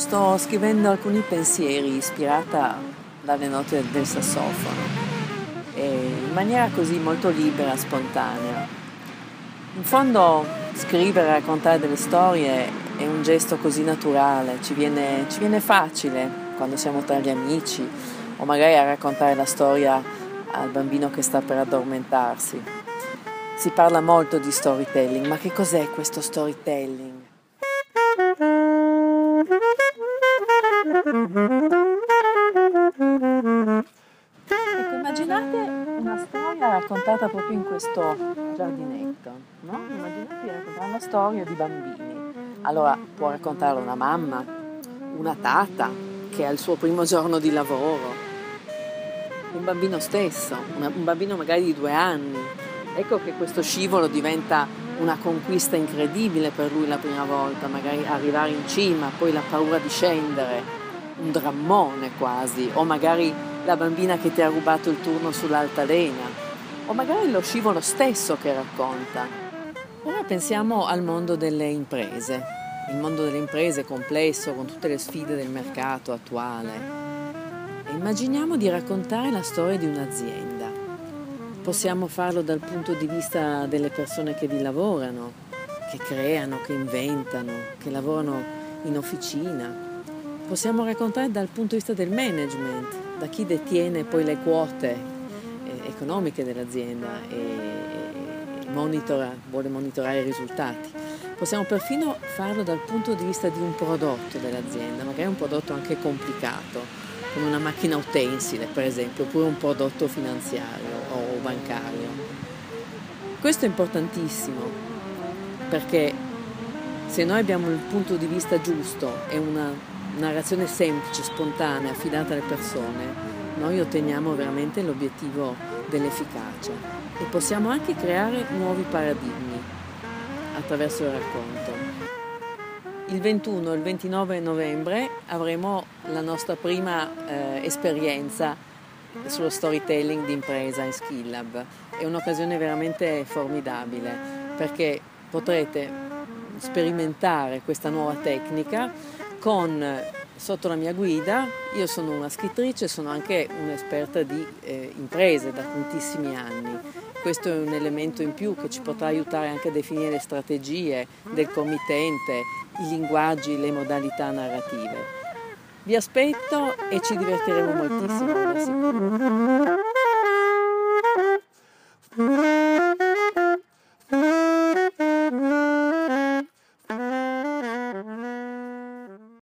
Sto scrivendo alcuni pensieri ispirata dalle note del sassofono, in maniera così molto libera, spontanea. In fondo scrivere, raccontare delle storie è un gesto così naturale, ci viene, ci viene facile quando siamo tra gli amici o magari a raccontare la storia al bambino che sta per addormentarsi. Si parla molto di storytelling, ma che cos'è questo storytelling? Storia raccontata proprio in questo giardinetto, no? Immaginate di raccontare una storia di bambini. Allora, può raccontarla una mamma, una tata che ha il suo primo giorno di lavoro, un bambino stesso, un bambino magari di due anni. Ecco che questo scivolo diventa una conquista incredibile per lui la prima volta, magari arrivare in cima, poi la paura di scendere, un drammone quasi, o magari la bambina che ti ha rubato il turno sull'altalena, o magari lo scivolo stesso che racconta. Ora pensiamo al mondo delle imprese. Il mondo delle imprese è complesso, con tutte le sfide del mercato attuale. E immaginiamo di raccontare la storia di un'azienda Possiamo farlo dal punto di vista delle persone che vi lavorano, che creano, che inventano, che lavorano in officina. Possiamo raccontare dal punto di vista del management, da chi detiene poi le quote economiche dell'azienda e monitora, vuole monitorare i risultati. Possiamo perfino farlo dal punto di vista di un prodotto dell'azienda, magari un prodotto anche complicato, come una macchina utensile per esempio, oppure un prodotto finanziario o bancario. Questo è importantissimo perché se noi abbiamo il punto di vista giusto e una narrazione semplice, spontanea, affidata alle persone, noi otteniamo veramente l'obiettivo dell'efficacia e possiamo anche creare nuovi paradigmi attraverso il racconto. Il 21 e il 29 novembre avremo la nostra prima eh, esperienza sullo storytelling di impresa in Skill Lab. È un'occasione veramente formidabile perché potrete sperimentare questa nuova tecnica con sotto la mia guida, io sono una scrittrice, sono anche un'esperta di eh, imprese da tantissimi anni. Questo è un elemento in più che ci potrà aiutare anche a definire le strategie del committente, i linguaggi, le modalità narrative. Vi aspetto e ci divertiremo moltissimo